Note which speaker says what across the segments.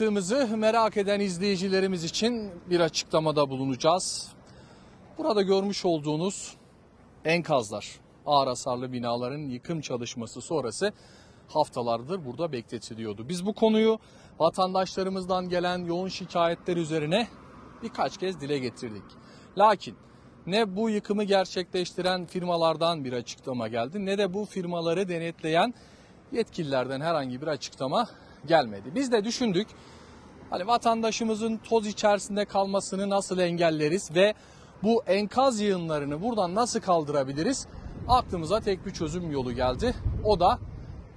Speaker 1: Yaptığımızı merak eden izleyicilerimiz için bir açıklamada bulunacağız. Burada görmüş olduğunuz enkazlar, ağır hasarlı binaların yıkım çalışması sonrası haftalardır burada bekletiliyordu. Biz bu konuyu vatandaşlarımızdan gelen yoğun şikayetler üzerine birkaç kez dile getirdik. Lakin ne bu yıkımı gerçekleştiren firmalardan bir açıklama geldi ne de bu firmaları denetleyen yetkililerden herhangi bir açıklama gelmedi. Biz de düşündük hani vatandaşımızın toz içerisinde kalmasını nasıl engelleriz ve bu enkaz yığınlarını buradan nasıl kaldırabiliriz? Aklımıza tek bir çözüm yolu geldi. O da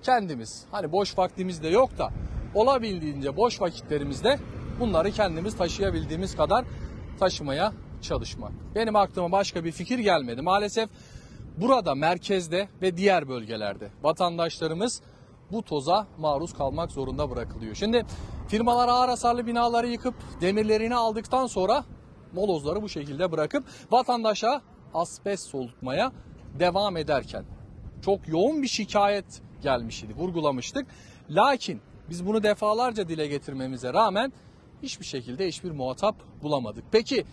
Speaker 1: kendimiz. Hani boş vaktimiz de yok da olabildiğince boş vakitlerimizde bunları kendimiz taşıyabildiğimiz kadar taşımaya çalışmak. Benim aklıma başka bir fikir gelmedi. Maalesef burada merkezde ve diğer bölgelerde vatandaşlarımız bu toza maruz kalmak zorunda bırakılıyor. Şimdi firmalar ağır hasarlı binaları yıkıp demirlerini aldıktan sonra molozları bu şekilde bırakıp vatandaşa asbest solutmaya devam ederken çok yoğun bir şikayet gelmiş idi, vurgulamıştık. Lakin biz bunu defalarca dile getirmemize rağmen hiçbir şekilde hiçbir muhatap bulamadık. Peki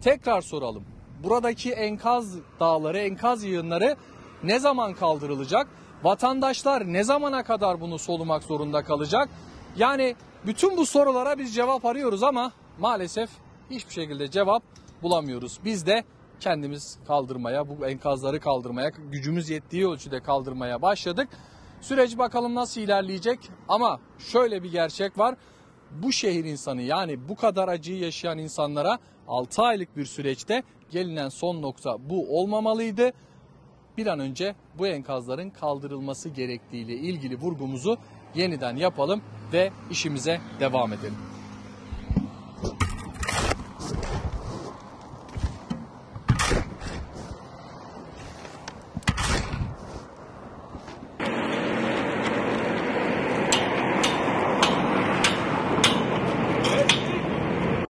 Speaker 1: tekrar soralım. Buradaki enkaz dağları, enkaz yığınları ne zaman kaldırılacak? Vatandaşlar ne zamana kadar bunu solumak zorunda kalacak? Yani bütün bu sorulara biz cevap arıyoruz ama maalesef hiçbir şekilde cevap bulamıyoruz. Biz de kendimiz kaldırmaya, bu enkazları kaldırmaya, gücümüz yettiği ölçüde kaldırmaya başladık. Süreç bakalım nasıl ilerleyecek ama şöyle bir gerçek var. Bu şehir insanı yani bu kadar acıyı yaşayan insanlara 6 aylık bir süreçte gelinen son nokta bu olmamalıydı. Bir an önce bu enkazların kaldırılması gerektiğiyle ilgili vurgumuzu yeniden yapalım ve işimize devam edelim.